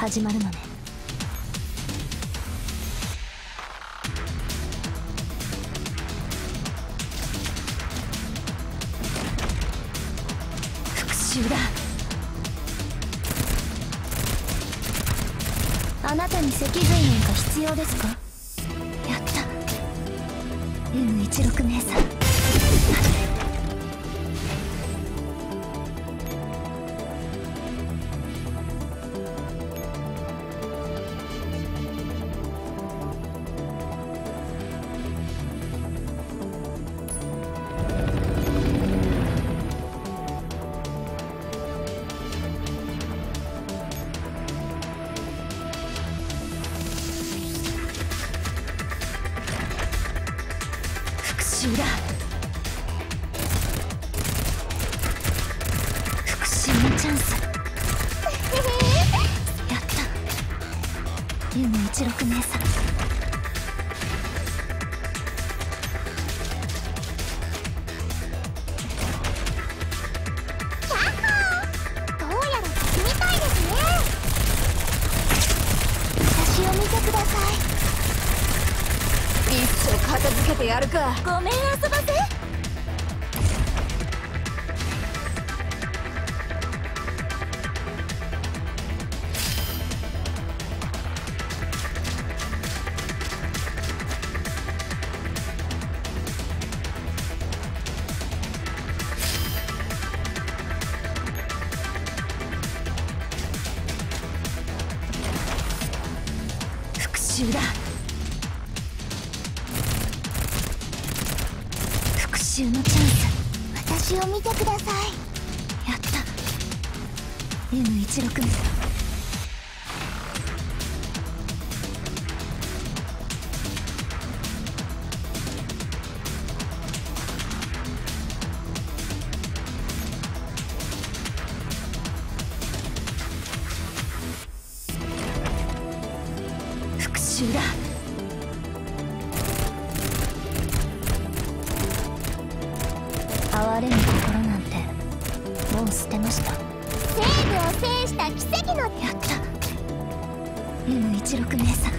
始まるのね。復讐だ。あなたに脊髄なんか必要ですか？やった。M16 名さん。復讐だ復讐のチャンス。やった。夢一六姉さん片付けてやるか。ごめん遊ばせ。復讐だ復讐のチャンス私を見てくださいやった M16 復讐だ。哀れむところなんてもう捨てました。西部を制した奇跡のやった。M16 姉さん